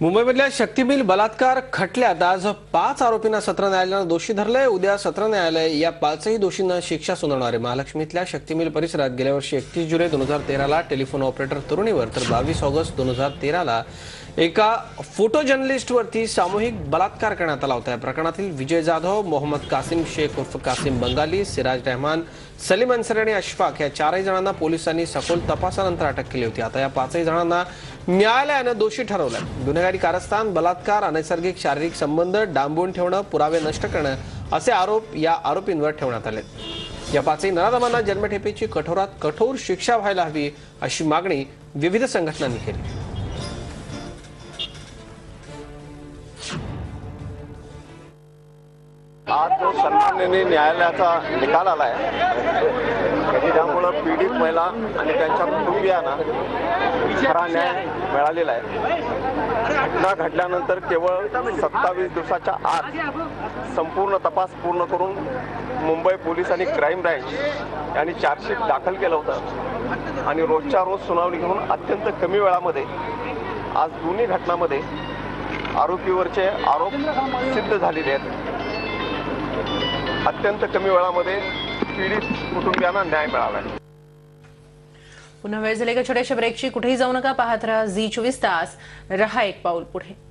मुंबईमधल्या शक्तीबिल बलात्कार खटल्यात आज पाच आरोपींना सत्र न्यायालयानं दोषी धरलंय. उद्या सत्र न्यायालय या पाचही दोषींना शिक्षा सुनावणार आहे. महालक्ष्मीतल्या शक्तीमिल परिसरात गेल्या वर्षी एकतीस जुलै दोन हजार तेराला टेलिफोन ऑपरेटर तरुणीवर तर बावीस ऑगस्ट दोन हजार तेराला एका फोटो जर्नलिस्टवरती सामूहिक बलात्कार करण्यात आला होता. या प्रकरणातील विजय जाधव मोहम्मद कासिम शेख उर्फ कासिम बंगाली सिराज रहमान सलीम अन्सरी आणि अशफाक या चारही जणांना पोलिसांनी सखोल तपासानंतर अटक केली होती. आता या पाचही जणांना न्यायालयानं दोषी ठरवलं गुन्हेगारी कारस्थान बलात्कार अनैसर्गिक शारीरिक संबंध डांबून ठेवणं पुरावे नष्ट करणं असे आरोप या आरोपींवर ठेवण्यात आले या पाचही नराधमांना जन्मठेपेची कठोरात कठोर शिक्षा व्हायला हवी अशी मागणी विविध संघटनांनी केली. आज सन्माननीय न्यायालयाचा निकाल आला आहे त्यामुळं पीडित महिला आणि त्यांच्या कुटुंबियांना खरा न्याय मिळालेला आहे. घटना घडल्यानंतर केवळ सत्तावीस दिवसाच्या आत संपूर्ण तपास पूर्ण करून मुंबई पोलीस आणि क्राईम ब्रँच यांनी चार्जशीट दाखल केलं होतं. आणि रोजच्या रोज सुनावणी घेऊन अत्यंत कमी वेळामध्ये आज दोन्ही घटनामध्ये आरोपीवरचे आरोप सिद्ध झालेले आहेत. अत्यंत कमी वेळामध्ये पीडित कुटुंबियांना न्याय मिळाला पुन्हा वेळ झाली का छोट्याशा ब्रेकची कुठेही जाऊ नका पाहत राहा झी चोवीस तास. रहा एक पाऊल पुढे.